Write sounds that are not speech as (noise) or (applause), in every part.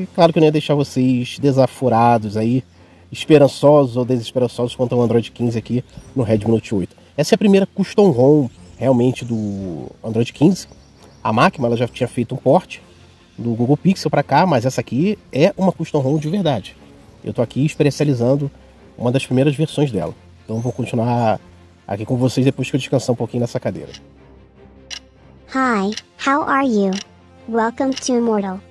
E claro que eu não ia deixar vocês desaforados aí, esperançosos ou desesperançosos quanto ao Android 15 aqui no Redmi Note 8. Essa é a primeira custom ROM realmente do Android 15. A máquina ela já tinha feito um port do Google Pixel para cá, mas essa aqui é uma custom ROM de verdade. Eu estou aqui especializando uma das primeiras versões dela. Então vou continuar aqui com vocês depois que eu descansar um pouquinho nessa cadeira. Hi, how are you? Welcome to Immortal.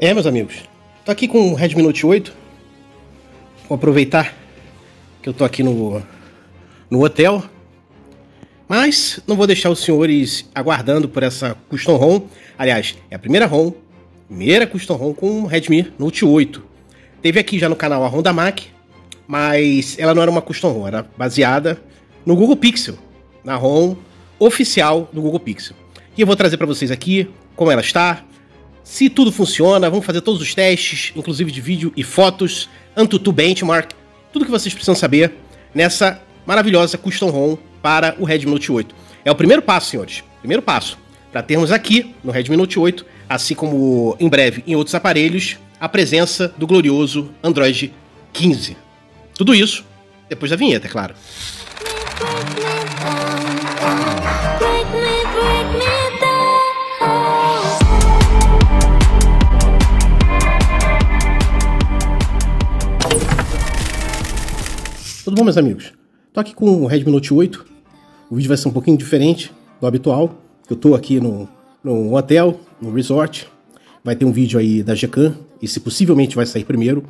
É, meus amigos, tô aqui com o Redmi Note 8. Vou aproveitar que eu tô aqui no, no hotel. Mas não vou deixar os senhores aguardando por essa custom ROM. Aliás, é a primeira ROM, primeira custom ROM com o Redmi Note 8. Teve aqui já no canal a ROM da Mac, mas ela não era uma custom ROM, era baseada no Google Pixel, na ROM oficial do Google Pixel. E eu vou trazer para vocês aqui como ela está, se tudo funciona, vamos fazer todos os testes, inclusive de vídeo e fotos, Antutu Benchmark, tudo que vocês precisam saber nessa maravilhosa custom ROM para o Redmi Note 8. É o primeiro passo, senhores. Primeiro passo para termos aqui no Redmi Note 8, assim como em breve em outros aparelhos, a presença do glorioso Android 15. Tudo isso depois da vinheta, é claro. Tudo bom, meus amigos? Tô aqui com o Redmi Note 8. O vídeo vai ser um pouquinho diferente do habitual. Eu tô aqui no, no hotel, no resort. Vai ter um vídeo aí da Gcam. Esse possivelmente vai sair primeiro,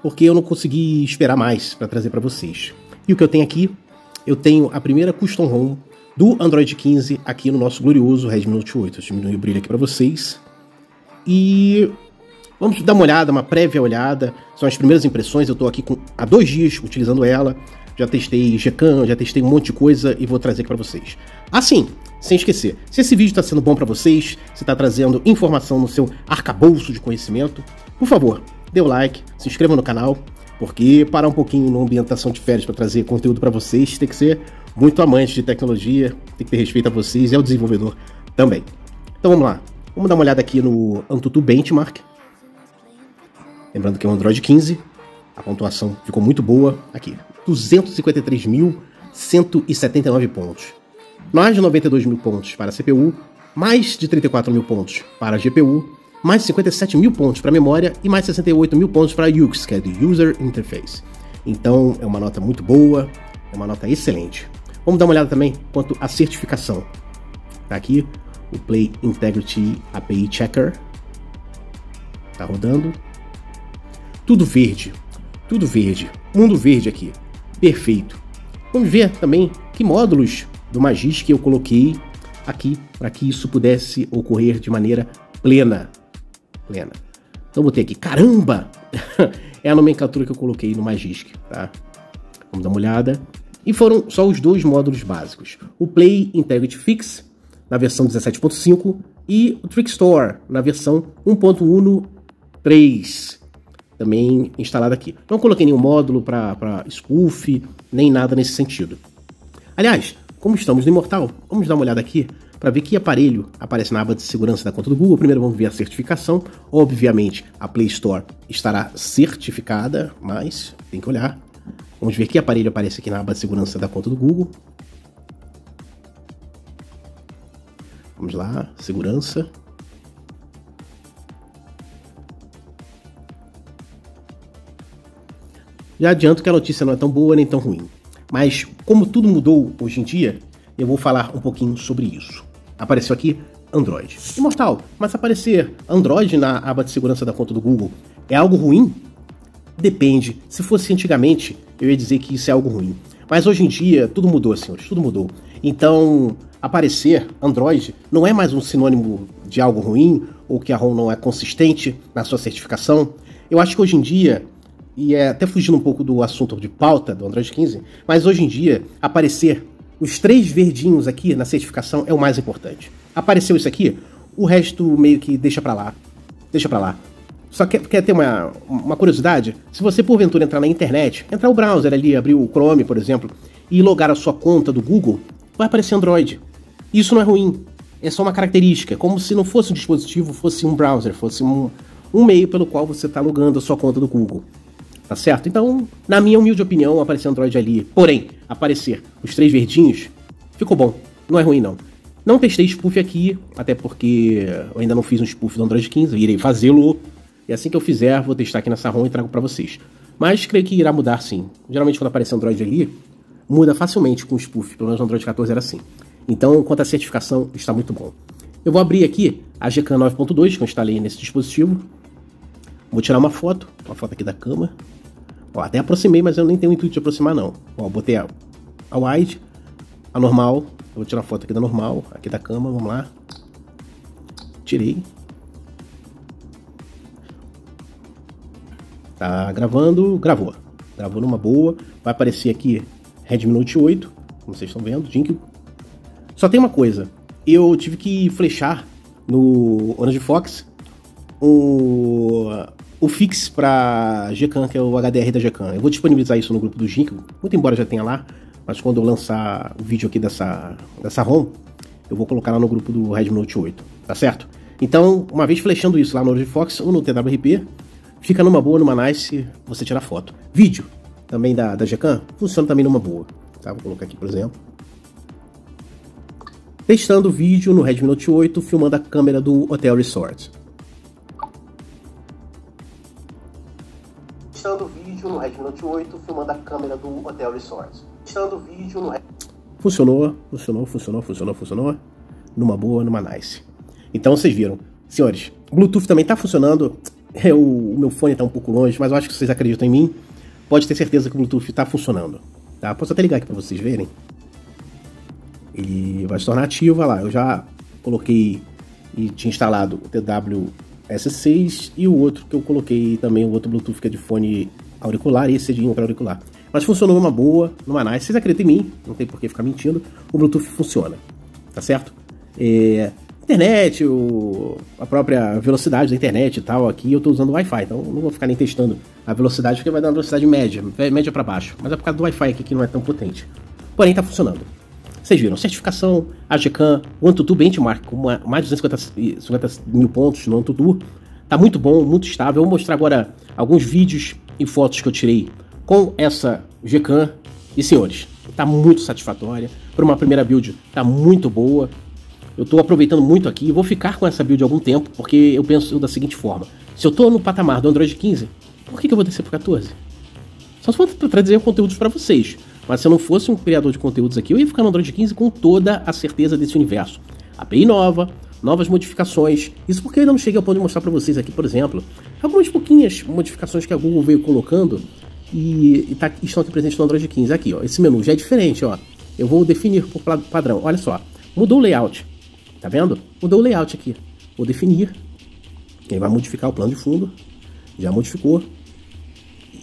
porque eu não consegui esperar mais para trazer para vocês. E o que eu tenho aqui? Eu tenho a primeira custom ROM do Android 15 aqui no nosso glorioso Redmi Note 8. Eu diminui o brilho aqui para vocês. E Vamos dar uma olhada, uma prévia olhada. São as primeiras impressões. Eu estou aqui com, há dois dias utilizando ela. Já testei Gcam, já testei um monte de coisa e vou trazer aqui para vocês. Assim, sem esquecer, se esse vídeo está sendo bom para vocês, se está trazendo informação no seu arcabouço de conhecimento, por favor, dê o like, se inscreva no canal, porque parar um pouquinho na ambientação de férias para trazer conteúdo para vocês tem que ser muito amante de tecnologia, tem que ter respeito a vocês e ao desenvolvedor também. Então vamos lá, vamos dar uma olhada aqui no Antutu Benchmark, Lembrando que é um Android 15, a pontuação ficou muito boa aqui. 253.179 pontos. Mais de 92 mil pontos para a CPU, mais de 34 mil pontos para a GPU, mais de 57 mil pontos para a memória e mais de 68 mil pontos para UX, que é de User Interface. Então é uma nota muito boa, é uma nota excelente. Vamos dar uma olhada também quanto à certificação. Tá aqui o Play Integrity API Checker. Tá rodando. Tudo verde. Tudo verde. Mundo verde aqui. Perfeito. Vamos ver também que módulos do Magisk eu coloquei aqui para que isso pudesse ocorrer de maneira plena. Plena. Então botei aqui, caramba! (laughs) é a nomenclatura que eu coloquei no Magisk, tá? Vamos dar uma olhada. E foram só os dois módulos básicos. O Play Integrity Fix, na versão 17.5, e o Trick Store, na versão 1.13 também instalado aqui. Não coloquei nenhum módulo para spoof, nem nada nesse sentido. Aliás, como estamos no Imortal, vamos dar uma olhada aqui para ver que aparelho aparece na aba de segurança da conta do Google. Primeiro vamos ver a certificação. Obviamente, a Play Store estará certificada, mas tem que olhar. Vamos ver que aparelho aparece aqui na aba de segurança da conta do Google. Vamos lá, segurança. Já adianto que a notícia não é tão boa nem tão ruim. Mas como tudo mudou hoje em dia, eu vou falar um pouquinho sobre isso. Apareceu aqui Android. Imortal, mas aparecer Android na aba de segurança da conta do Google é algo ruim? Depende. Se fosse antigamente, eu ia dizer que isso é algo ruim. Mas hoje em dia, tudo mudou, senhores, tudo mudou. Então, aparecer Android não é mais um sinônimo de algo ruim ou que a ROM não é consistente na sua certificação. Eu acho que hoje em dia e é até fugindo um pouco do assunto de pauta do Android 15, mas hoje em dia aparecer os três verdinhos aqui na certificação é o mais importante. Apareceu isso aqui, O resto meio que deixa pra lá. Deixa pra lá. Só quer, quer ter uma, uma curiosidade? Se você porventura entrar na internet, entrar o browser ali, abrir o Chrome, por exemplo, e logar a sua conta do Google, vai aparecer Android. Isso não é ruim. É só uma característica. É como se não fosse um dispositivo, fosse um browser, fosse um, um meio pelo qual você está logando a sua conta do Google. Tá certo? Então, na minha humilde opinião, aparecer Android ali. Porém, aparecer os três verdinhos, ficou bom. Não é ruim, não. Não testei spoof aqui, até porque eu ainda não fiz um spoof do Android 15, irei fazê-lo. E assim que eu fizer, vou testar aqui nessa ROM e trago para vocês. Mas creio que irá mudar sim. Geralmente quando aparecer Android ali, muda facilmente com o spoof, pelo menos o Android 14 era assim. Então, quanto à certificação, está muito bom. Eu vou abrir aqui a GK 9.2 que eu instalei nesse dispositivo. Vou tirar uma foto, uma foto aqui da cama. Ó, até aproximei, mas eu nem tenho o intuito de aproximar não. Ó, botei a, a wide, a normal. Eu vou tirar foto aqui da normal, aqui da cama, vamos lá. Tirei. Tá gravando, gravou. Gravou numa boa. Vai aparecer aqui Redmi Note 8, como vocês estão vendo, Jink. Só tem uma coisa, eu tive que flechar no Orange Fox o, o fix para Gcam, que é o HDR da Gcam. Eu vou disponibilizar isso no grupo do Jink, muito embora já tenha lá, mas quando eu lançar o vídeo aqui dessa, dessa ROM, eu vou colocar lá no grupo do Redmi Note 8, tá certo? Então, uma vez flechando isso lá no Fox ou no TWRP, Fica numa boa, numa nice, você tirar foto. Vídeo, também da, da Gcam, funciona também numa boa. Tá? Vou colocar aqui, por exemplo. Testando o vídeo no Redmi Note 8, filmando a câmera do Hotel Resort. Testando o vídeo no Redmi Note 8, filmando a câmera do Hotel Resort. Testando o vídeo no Funcionou, funcionou, funcionou, funcionou, funcionou. Numa boa, numa nice. Então vocês viram. Senhores, Bluetooth também está funcionando. Eu, o meu fone está um pouco longe, mas eu acho que vocês acreditam em mim. Pode ter certeza que o Bluetooth está funcionando. Tá? Posso até ligar aqui para vocês verem. Ele vai se tornar ativo, olha lá. Eu já coloquei e tinha instalado o TWS6 e o outro que eu coloquei também, o outro Bluetooth que é de fone auricular esse é de para auricular. Mas funcionou numa boa, numa nice. Vocês acreditam em mim, não tem por que ficar mentindo. O Bluetooth funciona, tá certo? É, internet, o, a própria velocidade da internet e tal, aqui eu estou usando Wi-Fi, então não vou ficar nem testando a velocidade, porque vai dar uma velocidade média, média para baixo. Mas é por causa do Wi-Fi aqui que não é tão potente. Porém, está funcionando. Vocês viram, certificação, AGCAM, o Antutu Benchmark, com mais de 250 mil pontos no Antutu. Tá muito bom, muito estável. Eu vou mostrar agora alguns vídeos e fotos que eu tirei com essa GCAM. E senhores, tá muito satisfatória. Para uma primeira build, tá muito boa. Eu estou aproveitando muito aqui e vou ficar com essa build algum tempo, porque eu penso da seguinte forma: se eu estou no patamar do Android 15, por que, que eu vou descer para 14? Só se for para trazer conteúdos para vocês. Mas se eu não fosse um criador de conteúdos aqui, eu ia ficar no Android 15 com toda a certeza desse universo. API nova, novas modificações. Isso porque eu ainda não cheguei ao ponto de mostrar para vocês aqui, por exemplo, algumas pouquinhas modificações que a Google veio colocando e, e tá, estão aqui presentes no Android 15. Aqui, ó, esse menu já é diferente, ó. Eu vou definir por padrão. Olha só, mudou o layout. Tá vendo? Mudou o layout aqui. Vou definir. Ele vai modificar o plano de fundo. Já modificou.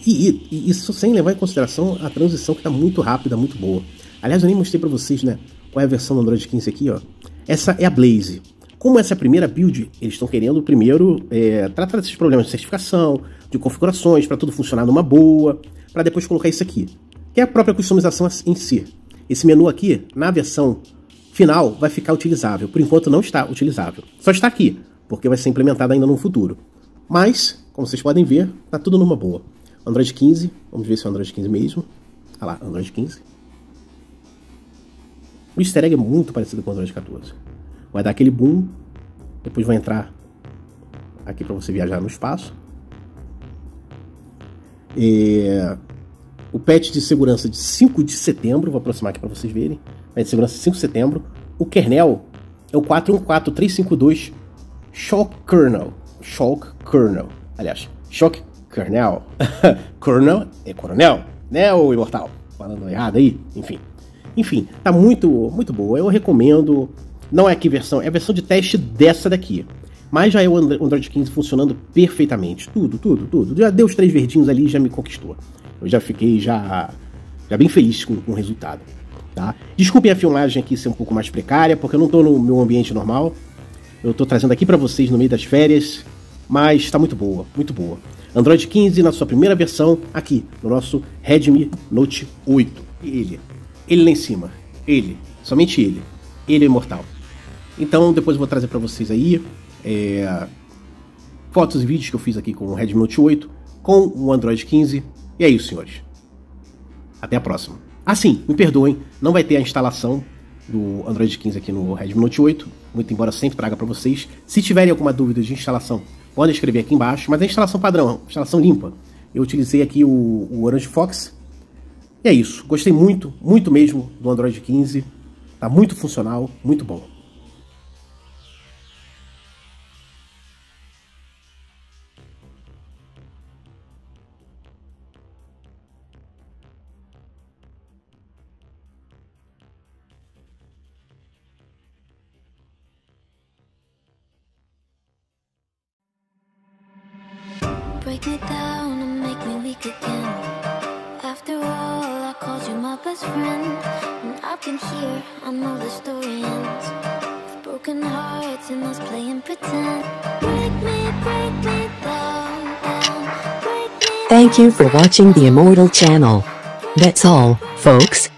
E, e, isso sem levar em consideração a transição que está muito rápida, muito boa. Aliás, eu nem mostrei para vocês, né? Qual é a versão do Android 15 aqui, ó. Essa é a Blaze. Como essa é a primeira build, eles estão querendo primeiro é, tratar desses problemas de certificação, de configurações, para tudo funcionar numa boa, para depois colocar isso aqui, que é a própria customização em si. Esse menu aqui, na versão final vai ficar utilizável. Por enquanto não está utilizável. Só está aqui, porque vai ser implementado ainda no futuro. Mas, como vocês podem ver, está tudo numa boa. Android 15, vamos ver se é Android 15 mesmo. Olha lá, Android 15. O easter egg é muito parecido com o Android 14. Vai dar aquele boom, depois vai entrar aqui para você viajar no espaço. E o patch de segurança de 5 de setembro, vou aproximar aqui para vocês verem de segurança 5 de setembro. O kernel é o 414352 Shock Kernel. Shock Kernel. Aliás, Shock Kernel. kernel é coronel, né, o imortal? Falando errado aí, enfim. Enfim, tá muito, muito boa. Eu recomendo. Não é que versão, é a versão de teste dessa daqui. Mas já é o Android 15 funcionando perfeitamente. Tudo, tudo, tudo. Já deu os três verdinhos ali e já me conquistou. Eu já fiquei já, já bem feliz com, com o resultado. Tá? Desculpem a filmagem aqui ser um pouco mais precária, porque eu não estou no meu ambiente normal. Eu estou trazendo aqui para vocês no meio das férias, mas está muito boa, muito boa. Android 15 na sua primeira versão aqui no nosso Redmi Note 8. Ele, ele lá em cima, ele, somente ele, ele é imortal. Então depois eu vou trazer para vocês aí é, fotos e vídeos que eu fiz aqui com o Redmi Note 8 com o Android 15. E é isso, senhores. Até a próxima. Ah, sim, me perdoem, não vai ter a instalação do Android 15 aqui no Redmi Note 8, muito embora sempre traga para vocês. Se tiverem alguma dúvida de instalação, podem escrever aqui embaixo, mas é instalação padrão, instalação limpa. Eu utilizei aqui o, o Orange Fox. E é isso, gostei muito, muito mesmo do Android 15. Tá muito funcional, muito bom. Break me down and make me weak again. After all, I called you my best friend. And I've been here, I know the story ends. With broken hearts and us playing pretend. Break me, break me down, down. Break me Thank you for watching the Immortal channel. That's all, folks.